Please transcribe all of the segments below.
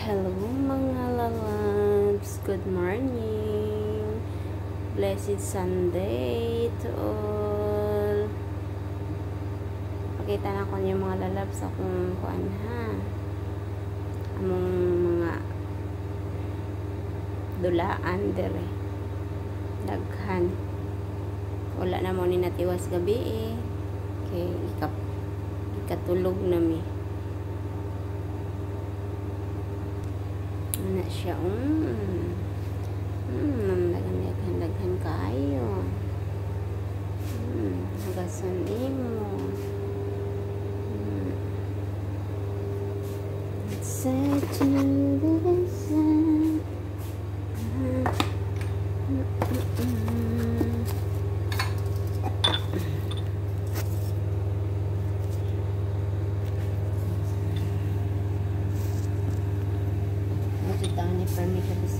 Hello mga lalabs! Good morning! Blessed Sunday to all! Pakita na ko niyo mga lalabs akong kuan ha. Among mga dulaan dire. Daghan. Wala na mo ni natiwas gabi eh. Kay ikap ikatulog na mi. Ano siya? Mm. Mm, kayo. Mm, mo. Mm. Let's say to the sun. permit at this.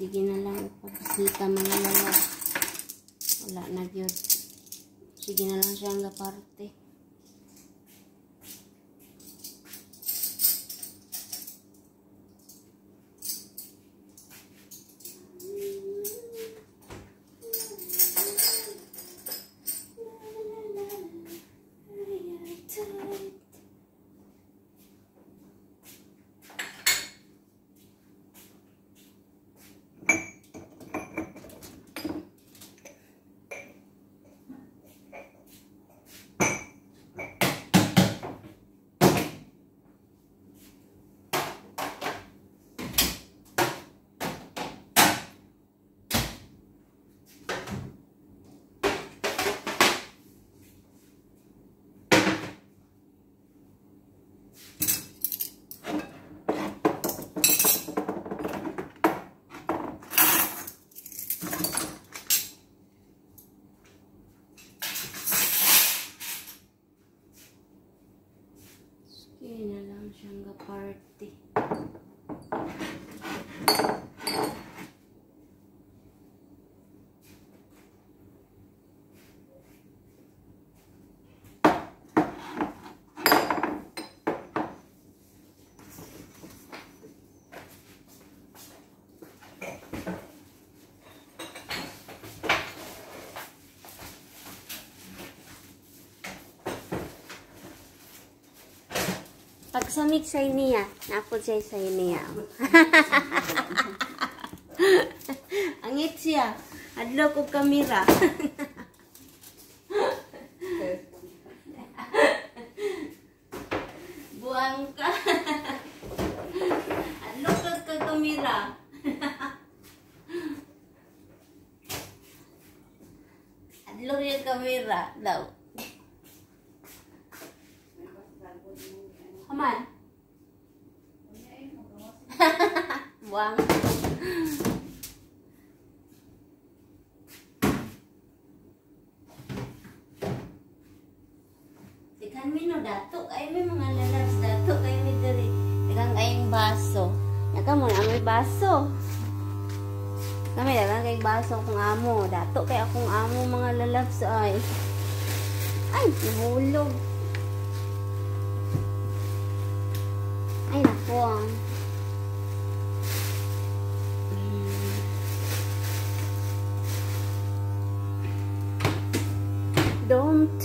Sige na lang pagbisita mga lala. Wala na gyud. Sige na lang siya ang gaparte. Sige na lang siyang gaparte. Nagsamig sa niya. Napod siya sa niya. Angit siya. Adlo ko kamera. Buang ka. Adlo ko ka kamera. Adlo yung kamera daw. Haman. Buang. Tekan mi no dato kay may mga lalabs dato kay mi diri. Tekan kayong baso. Naka mo na may baso. Kami dagan kay baso akong amo. Dato kay akong amo mga lalabs ay. Ay, nahulog. Ah. Don't.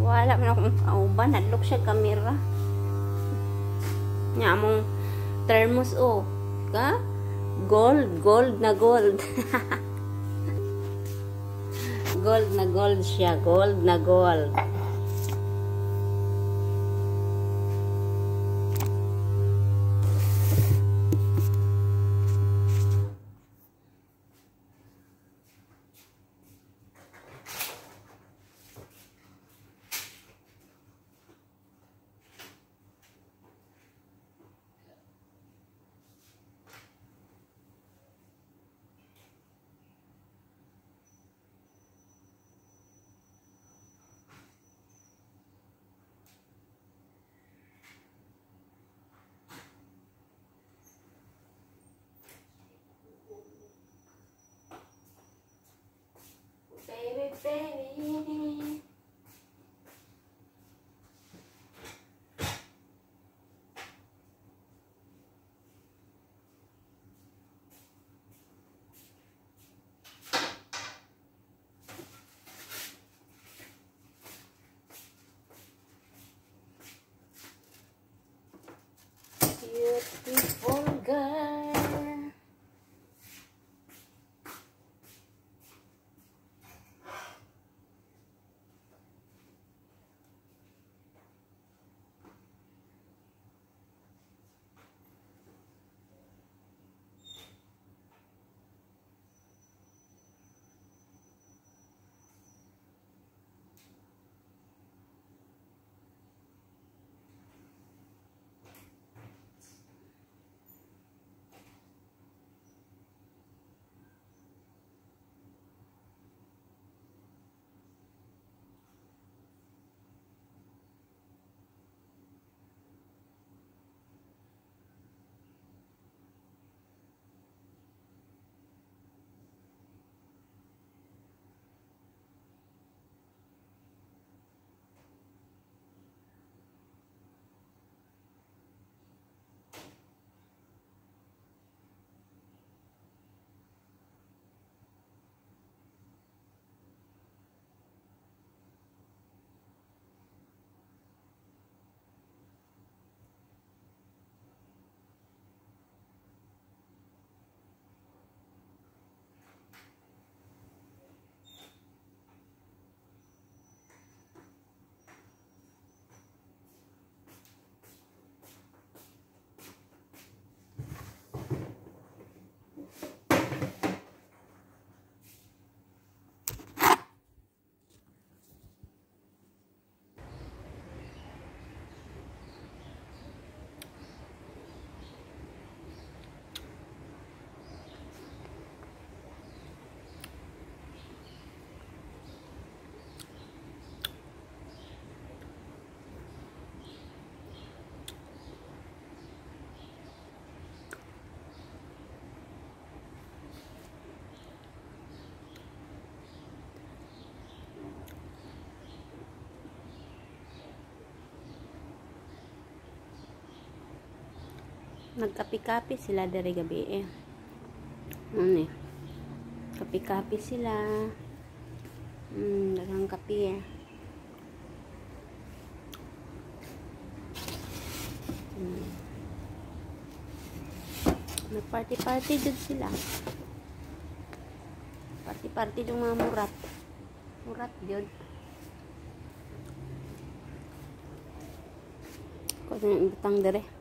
Wala man akong kauban. Hadlok siya kamera. Nga mong thermos o. Ka? Gold. Gold na gold. gold na gold siya. Gold na gold. before God. Nagkapi-kapi sila dari gabi eh. Ano eh. Kapi-kapi sila. Hmm, daghang kape eh. Hmm. May party-party dyan sila. Party-party yung mga murat. Murat yun. Kung ano yung butang dere.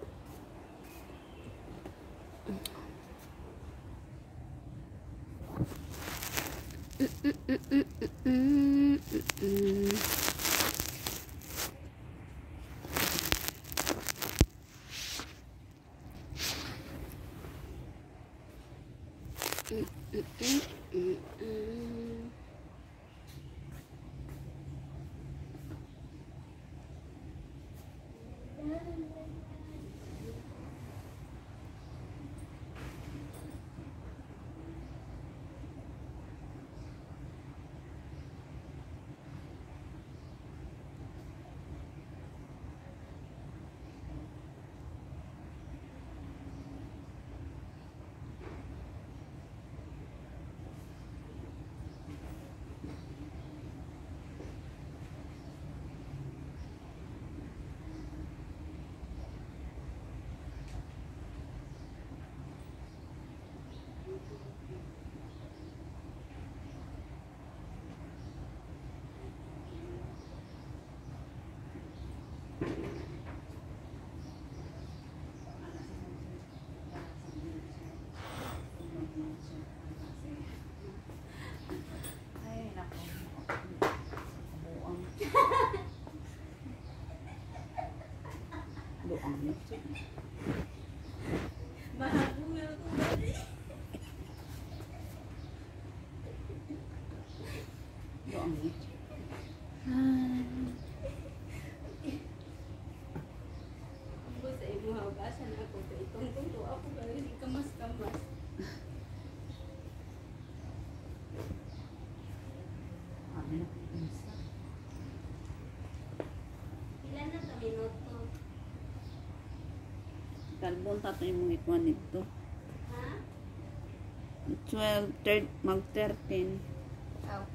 Kalbon tatay mong ikuan nito. Ha? 12, third, mag 13. Aw.